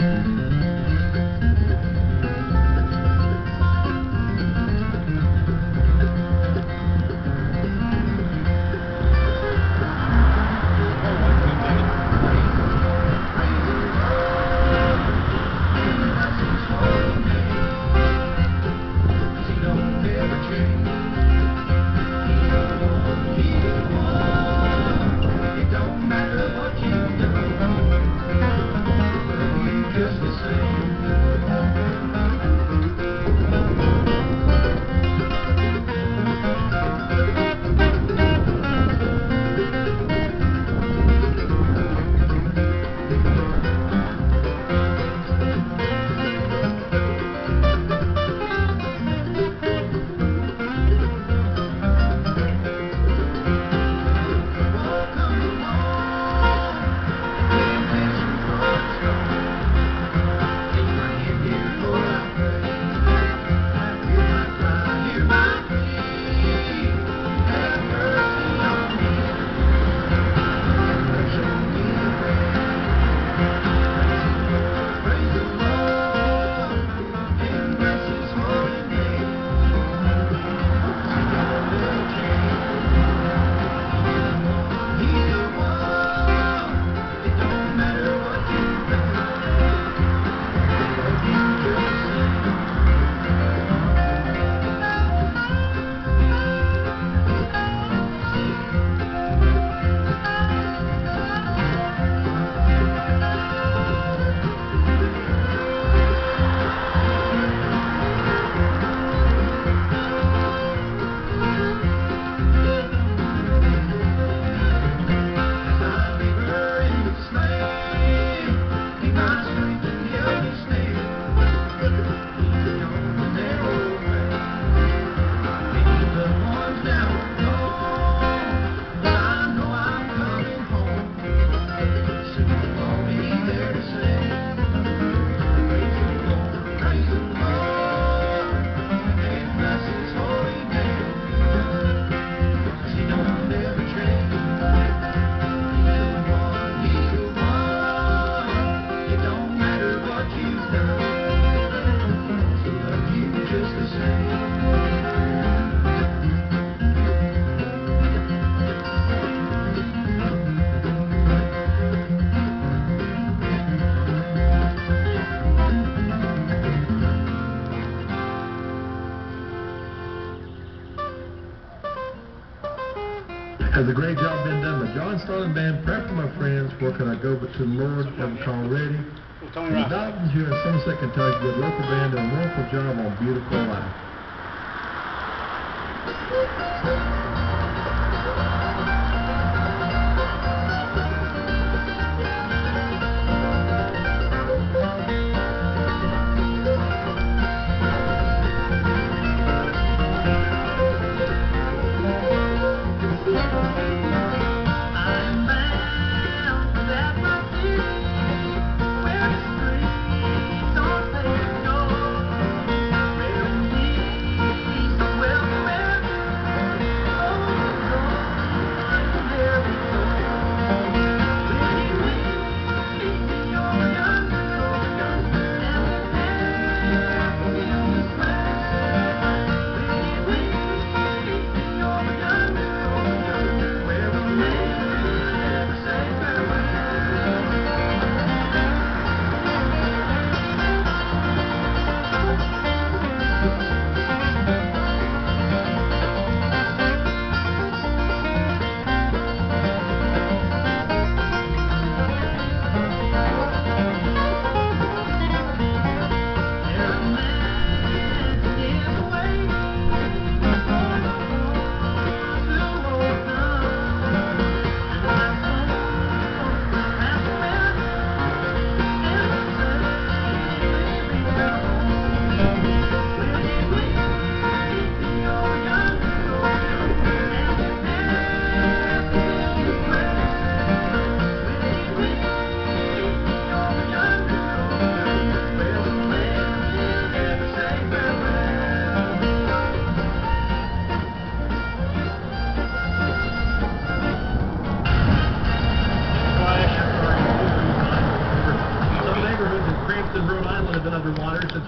Mm-hmm. Has a great job been done by John Starling Band, Prayer for My Friends, Where Can I Go But to Lord, Have a Call Ready. Tony The Rock. Daltons here in Somerset, Kentucky, a local band doing a wonderful job on Beautiful Life.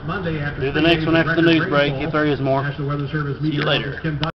Monday after. Do the next one after the news break, if there is more. National Weather Service See you later.